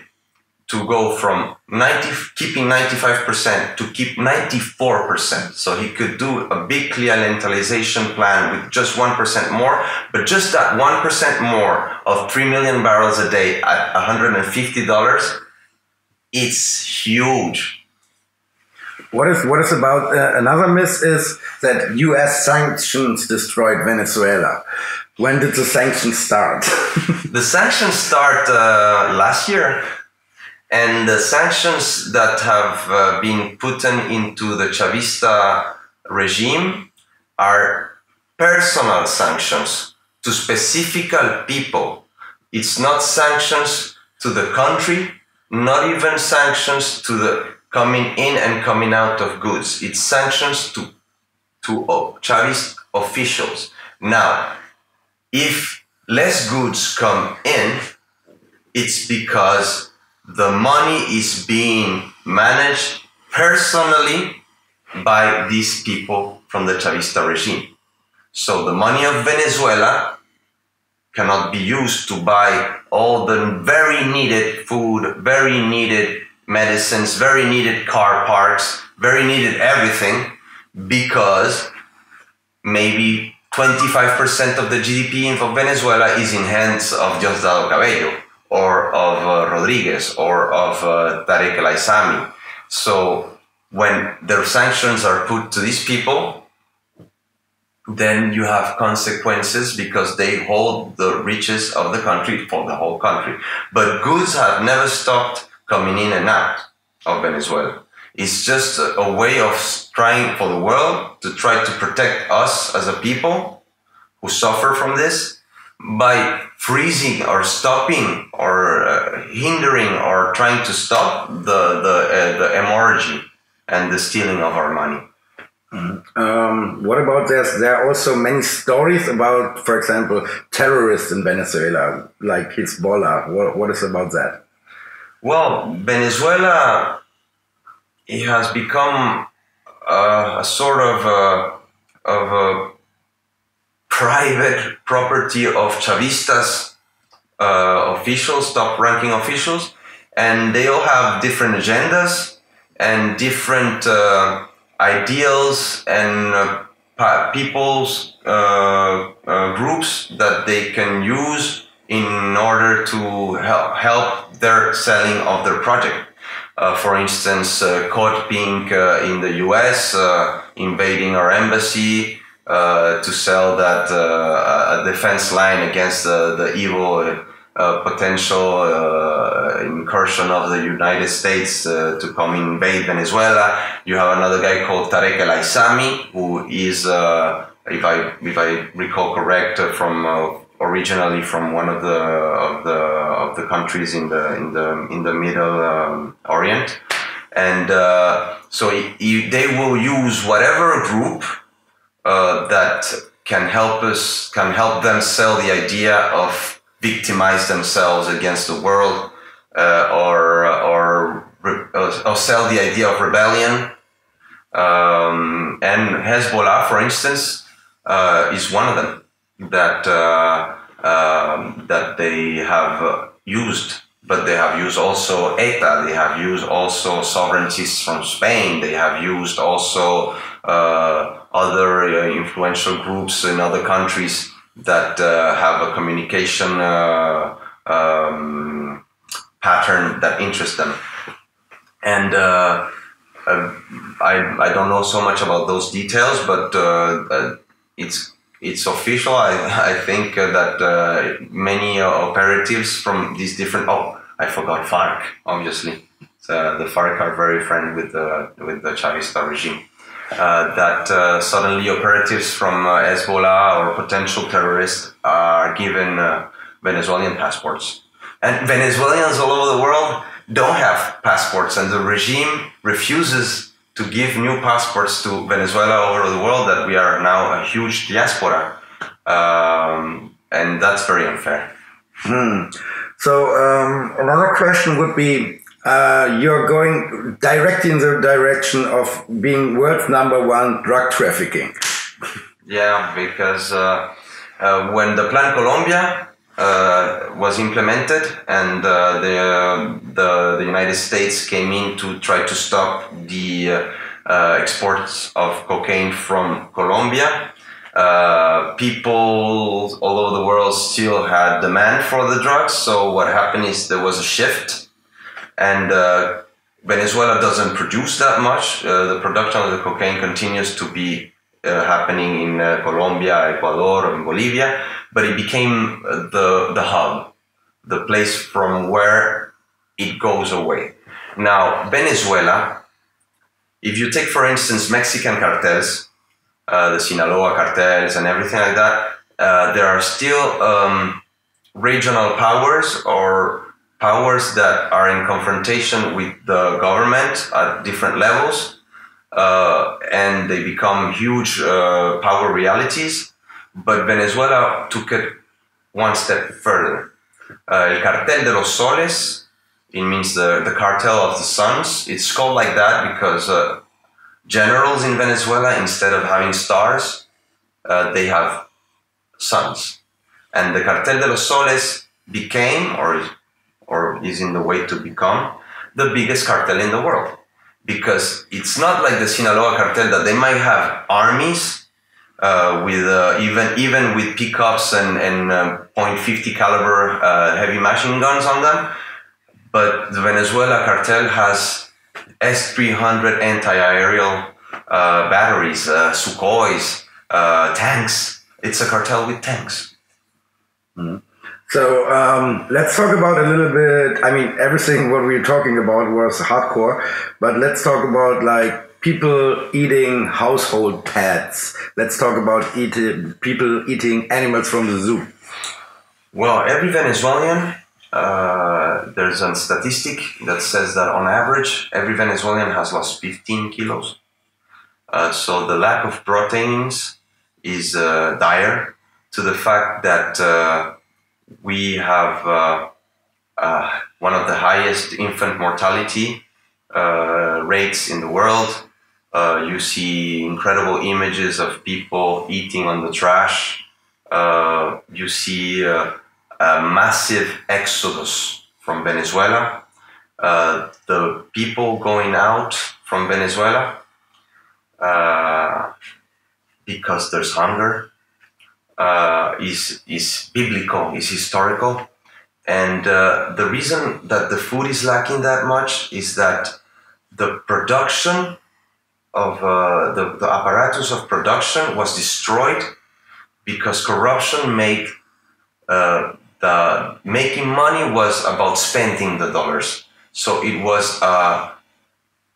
to go from 90, keeping 95% to keep 94%. So he could do a big clientelization plan with just 1% more, but just that 1% more of 3 million barrels a day at $150, it's huge. What is what is about uh, another myth is that U.S. sanctions destroyed Venezuela. When did the sanctions start? the sanctions start uh, last year and the sanctions that have uh, been put into the Chavista regime are personal sanctions to specific people. It's not sanctions to the country, not even sanctions to the coming in and coming out of goods. It's sanctions to to Chavist officials. Now, if less goods come in, it's because the money is being managed personally by these people from the Chavista regime. So the money of Venezuela cannot be used to buy all the very needed food, very needed medicines, very needed car parts, very needed everything because maybe 25% of the GDP of Venezuela is in hands of Diosdado Cabello or of uh, Rodriguez or of uh, Tarek El Aissami. So when the sanctions are put to these people, then you have consequences because they hold the riches of the country for the whole country. But goods have never stopped coming in and out of Venezuela. It's just a, way of trying for the world to try to protect us as a people who suffer from this by freezing or stopping or uh, hindering or trying to stop the the, uh, the hemorrhage and the stealing of our money. Mm-hmm. Um, what about this? There are also many stories about, for example, terrorists in Venezuela, like Hezbollah. What, what is about that? Well, Venezuela it has become uh, a sort of a, of a private property of Chavistas uh, officials, top ranking officials, and they all have different agendas and different uh, ideals and uh, people's uh, uh, groups that they can use in order to help, help their selling of their project. Uh, for instance, uh, Code Pink uh, in the US invading our embassy, uh, to sell that uh, a defense line against uh, the evil potential incursion of the United States to come invade Venezuela. You have another guy called Tarek El Aissami, who is, if I if I recall correct, from originally from one of the of the of the countries in the in the in the Middle um, Orient, and uh, so they will use whatever group uh, that can help us, can help them sell the idea of victimize themselves against the world, uh, or or or sell the idea of rebellion. Um, and Hezbollah, for instance, uh, is one of them that uh, um, that they have used. But they have used also ETA. They have used also sovereignties from Spain. They have used also uh, other uh, influential groups in other countries that uh, have a communication um, pattern that interests them. And I, I don't know so much about those details, but it's it's official. I, I think that uh, many uh, operatives from these different. Oh, I forgot FARC. Obviously, the FARC are very friendly with the with the Chavista regime. uh, that uh, suddenly operatives from uh, Hezbollah or potential terrorists are given uh, Venezuelan passports. And Venezuelans all over the world don't have passports, and the regime refuses to give new passports to Venezuela over the world. That we are now a huge diaspora, um, and that's very unfair. Hmm. So um, another question would be: uh, You're going directly in the direction of being world number one drug trafficking. Yeah, because uh, uh, when the Plan Colombia uh, was implemented and uh, the, the, the United States came in to try to stop the uh, uh, exports of cocaine from Colombia. People all over the world still had demand for the drugs. So what happened is there was a shift, and Venezuela doesn't produce that much. the production of the cocaine continues to be happening in Colombia, Ecuador, and Bolivia but it became the the hub, the place from where it goes away. Now, Venezuela, if you take, for instance, Mexican cartels, uh, the Sinaloa cartels, and everything like that, uh, there are still um, regional powers or powers that are in confrontation with the government at different levels, uh, and they become huge uh, power realities. But Venezuela took it one step further. Uh, El Cartel de los Soles, it means the, the cartel of the suns. It's called like that because uh, generals in Venezuela, instead of having stars, uh, they have suns. And the Cartel de los Soles became, or, or is in the way to become, the biggest cartel in the world. Because it's not like the Sinaloa cartel that they might have armies uh, with uh, even even with pickups and and uh, .50 caliber uh, heavy machine guns on them. But the Venezuela cartel has S300 anti-aerial uh, batteries, uh, Sukhois, tanks. It's a cartel with tanks. Mm. So um, let's talk about a little bit. I mean, everything what we were talking about was hardcore, but let's talk about like people eating household pets. Let's talk about eating, people eating animals from the zoo. Well, every Venezuelan, uh, there's a statistic that says that on average, every Venezuelan has lost 15 kilos. Uh, so the lack of proteins is uh, dire to the fact that uh, we have uh, uh, one of the highest infant mortality rates in the world. Uh, you see incredible images of people eating on the trash. Uh, you see uh, a massive exodus from Venezuela. Uh, the people going out from Venezuela uh, because there's hunger uh, is is biblical, is historical, and the reason that the food is lacking that much is that the production of uh, the, the apparatus of production was destroyed because corruption made uh, the making money was about spending the dollars. So it was a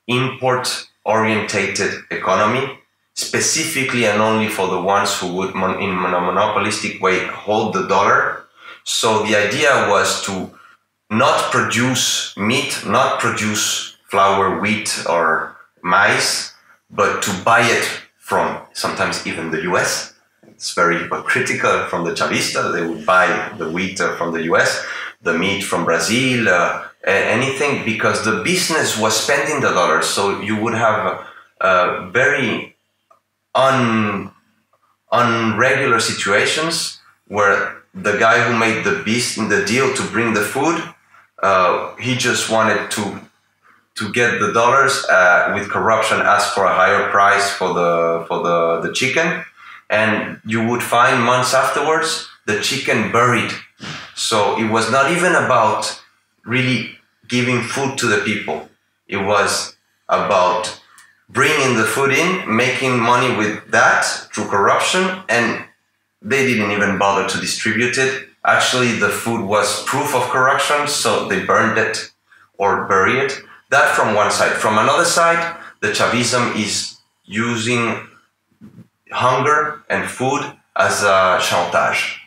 import orientated economy, specifically and only for the ones who would, in a monopolistic way, hold the dollar. So the idea was to not produce meat, not produce flour, wheat, or maize, but to buy it from sometimes even the US. It's very hypocritical from the Chavista. They would buy the wheat uh, from the US, the meat from Brazil, uh, anything, because the business was spending the dollars. So you would have uh, very un, unregular situations where the guy who made the beast in the deal to bring the food, uh, he just wanted to to get the dollars uh, with corruption ask for a higher price for the for the, the chicken. And you would find months afterwards the chicken buried. So it was not even about really giving food to the people. It was about bringing the food in making money with that through corruption and they didn't even bother to distribute it actually the food was proof of corruption so they burned it or buried it that from one side. From another side, the Chavism is using hunger and food as a chantage,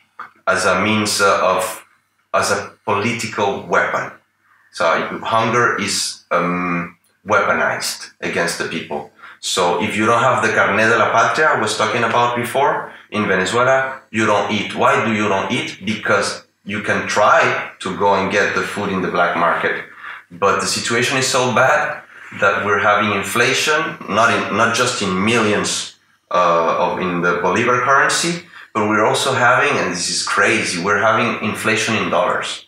as a means of, as a political weapon. So hunger is um, weaponized against the people. So if you don't have the carnet de la patria I was talking about before in Venezuela, you don't eat. Why do you don't eat? Because you can try to go and get the food in the black market, but the situation is so bad that we're having inflation, not in, not just in millions uh, of in the bolivar currency, but we're also having, and this is crazy, we're having inflation in dollars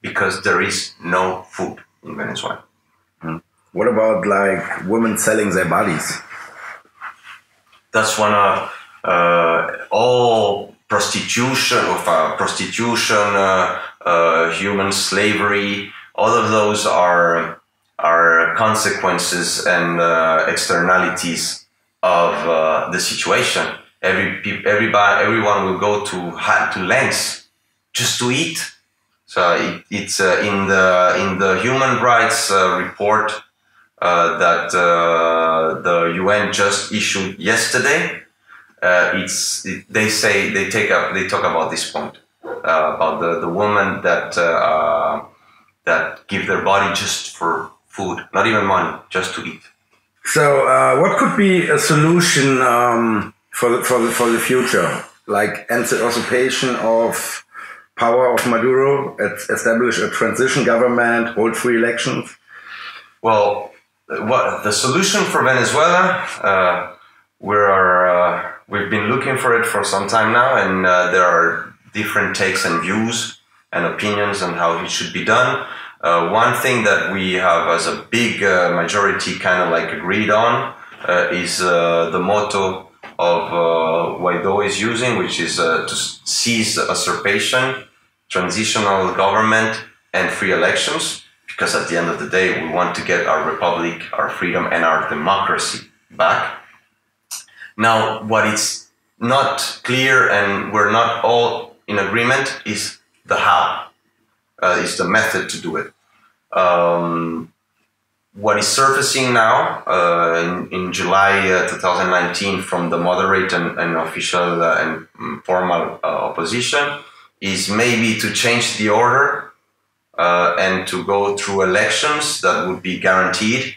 because there is no food in Venezuela. What about like women selling their bodies? That's one of uh, all prostitution, of uh, prostitution, uh, uh, human slavery. All of those are are consequences and uh, externalities of uh, the situation. Every everybody, everyone will go to to lengths just to eat. So it, it's in the in the human rights report uh, that uh, the UN just issued yesterday. it's it, they say they take up they talk about this point about the the woman that that give their body just for food, not even money, just to eat. So, uh, what could be a solution um, for the, for for the future? Like end the usurpation of power of Maduro, establish a transition government, hold free elections. Well, what the solution for Venezuela? Uh, we are uh, we've been looking for it for some time now, and uh, there are different takes and views and opinions on how it should be done. Uh, one thing that we have as a big uh, majority kind of like agreed on uh, is the motto of Guaido is using, which is to seize usurpation, transitional government, and free elections. Because at the end of the day, we want to get our republic, our freedom, and our democracy back. Now, what is not clear and we're not all in agreement is the how uh, is the method to do it. Um, what is surfacing now uh, in, in, July uh, 2019 from the moderate and, and official uh, and formal uh, opposition is maybe to change the order uh, and to go through elections that would be guaranteed.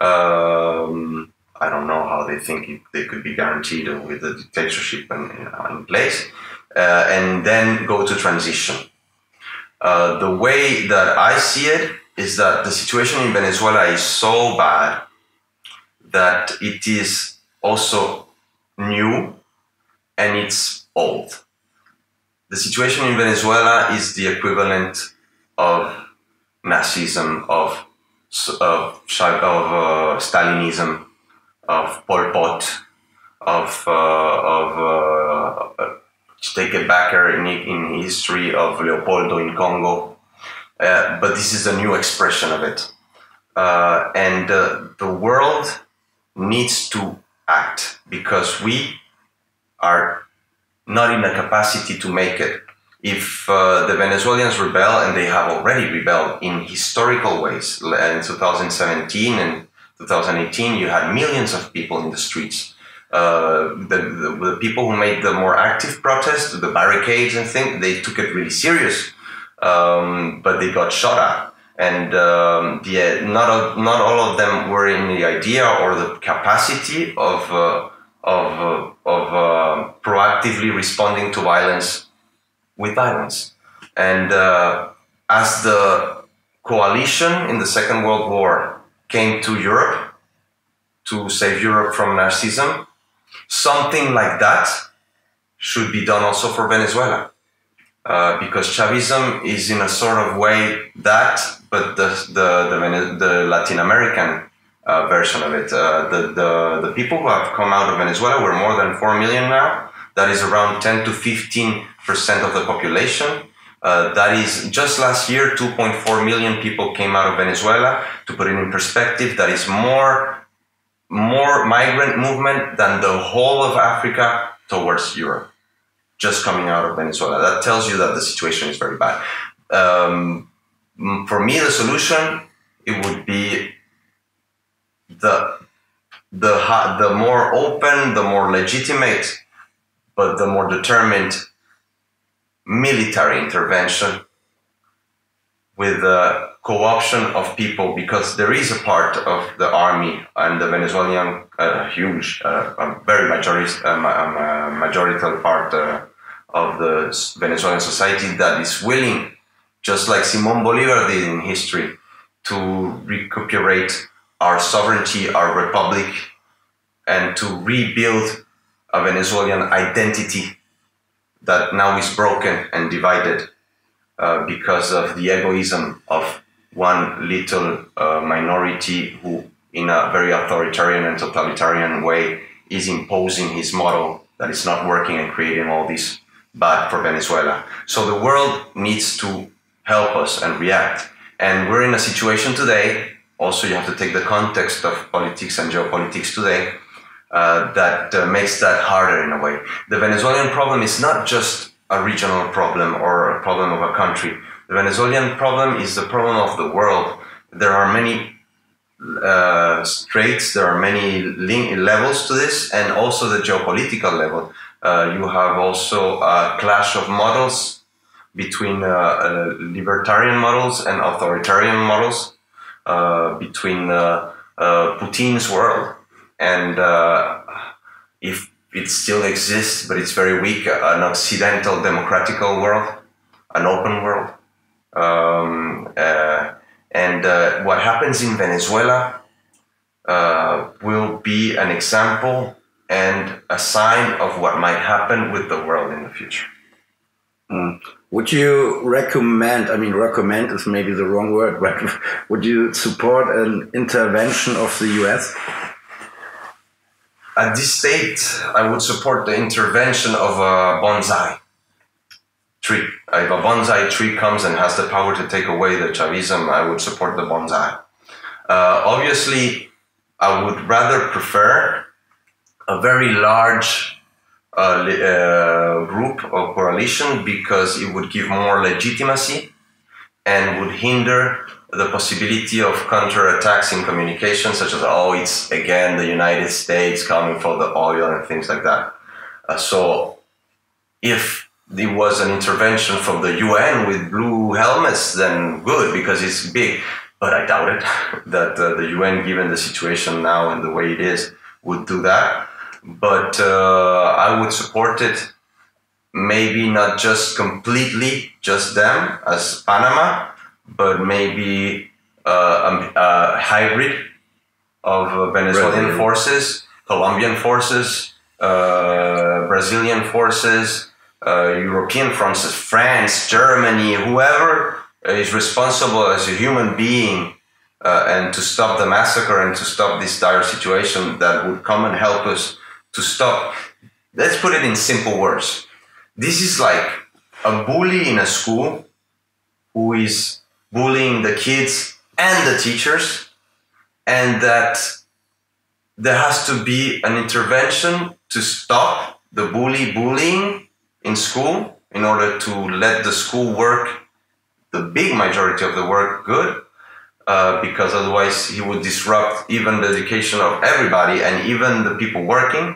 Um, I don't know how they think they could be guaranteed with the dictatorship in, in place, and then go to transition. Uh, the way that I see it is that the situation in Venezuela is so bad that it is also new and it's old. The situation in Venezuela is the equivalent of Nazism, of of, of uh, Stalinism, of Pol Pot, of uh, of uh, take it back in, in history of Leopoldo in Congo. Uh, but this is a new expression of it. Uh, and uh, the world needs to act because we are not in a capacity to make it. If uh, the Venezuelans rebel, and they have already rebelled in historical ways, in 2017 and 2018, you had millions of people in the streets. Uh, the, the, the, people who made the more active protests, the barricades and things, they took it really serious, um, but they got shot at. And um, yeah, not all, not all of them were in the idea or the capacity of uh, of uh, of uh, proactively responding to violence with violence. And uh, as the coalition in the Second World War came to Europe to save Europe from Nazism, Something like that should be done also for Venezuela. Uh, because Chavism is in a sort of way that, but the, the, the, the Latin American uh, version of it. Uh, the, the, the people who have come out of Venezuela were more than 4 million now. That is around 10 to 15% of the population. Uh, that is just last year, 2.4 million people came out of Venezuela. To put it in perspective, that is more more migrant movement than the whole of Africa towards Europe, just coming out of Venezuela. That tells you that the situation is very bad. Um, for me, the solution it would be the the the more open, the more legitimate, but the more determined military intervention with the co-option of people because there is a part of the army and the Venezuelan uh, huge, uh, very majority, uh, majority part uh, of the Venezuelan society that is willing, just like Simon Bolivar did in history, to recuperate our sovereignty, our republic, and to rebuild a Venezuelan identity that now is broken and divided uh, because of the egoism of one little uh, minority who, in a very authoritarian and totalitarian way, is imposing his model that is not working and creating all this bad for Venezuela. So the world needs to help us and react. And we're in a situation today, also, you have to take the context of politics and geopolitics today, uh, that uh, makes that harder in a way. The Venezuelan problem is not just a regional problem or a problem of a country. The Venezuelan problem is the problem of the world. There are many uh, straits, there are many levels to this, and also the geopolitical level. Uh, you have also a clash of models between uh, uh libertarian models and authoritarian models, uh, between uh, Putin's world and if it still exists, but it's very weak, an occidental democratical world, an open world. Um, uh, and uh, what happens in Venezuela uh, will be an example and a sign of what might happen with the world in the future. Mm. Would you recommend, I mean, recommend is maybe the wrong word, but would you support an intervention of the US? At this state, I would support the intervention of a bonsai tree. If a bonsai tree comes and has the power to take away the Chavism, I would support the bonsai. Uh, obviously, I would rather prefer a very large uh, uh, group or coalition because it would give more legitimacy and would hinder the possibility of counterattacks in communication, such as, oh, it's again the United States coming for the oil and things like that. Uh, so if there was an intervention from the UN with blue helmets, then good, because it's big. But I doubt it that uh, the UN, given the situation now and the way it is, would do that. But uh, I would support it maybe not just completely just them as Panama, but maybe uh, a, a, hybrid of uh, Venezuelan forces, Colombian forces, uh, Brazilian forces, uh, European forces, France, Germany, whoever is responsible as a human being uh, and to stop the massacre and to stop this dire situation that would come and help us to stop. Let's put it in simple words. This is like a bully in a school who is bullying the kids and the teachers, and that there has to be an intervention to stop the bully bullying in school in order to let the school work, the big majority of the work, good. Uh, because otherwise he would disrupt even the education of everybody and even the people working,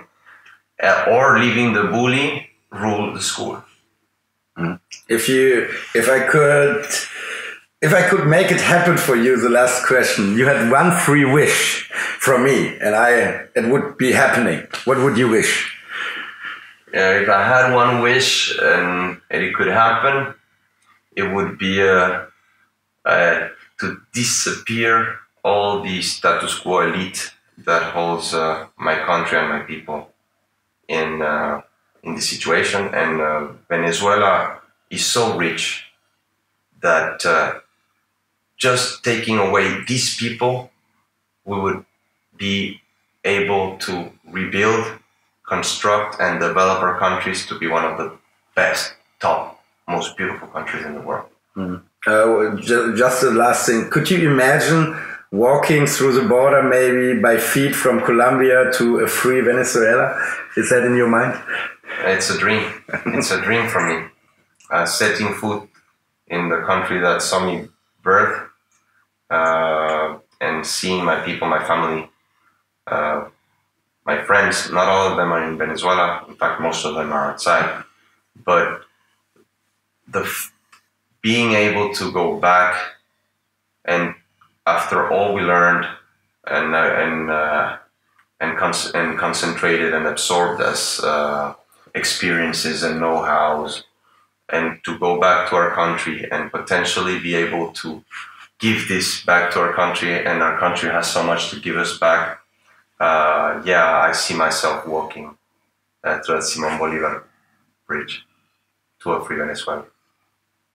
uh, or leaving the bully rule the school. Mm. If you, if I could if I could make it happen for you, the last question, you had one free wish from me, and I it would be happening. What would you wish? Yeah, if I had one wish and it could happen, it would be uh, uh, to disappear all the status quo elite that holds uh, my country and my people in uh, in the situation. And uh, Venezuela is so rich that uh, just taking away these people, we would be able to rebuild, construct, and develop our countries to be one of the best, top, most beautiful countries in the world. Mm. Uh, just the last thing, could you imagine walking through the border maybe by feet from Colombia to a free Venezuela? Is that in your mind? It's a dream. it's a dream for me. Uh, setting foot in the country that saw me birth uh, and seeing my people, my family, uh, my friends, not all of them are in Venezuela. In fact, most of them are outside. But the f- being able to go back and after all we learned and uh, and uh, and, con- and concentrated and absorbed as uh, experiences and know-hows and to go back to our country and potentially be able to give this back to our country and our country has so much to give us back. Uh, yeah i see myself walking uh, through the simon bolivar bridge to a free venezuela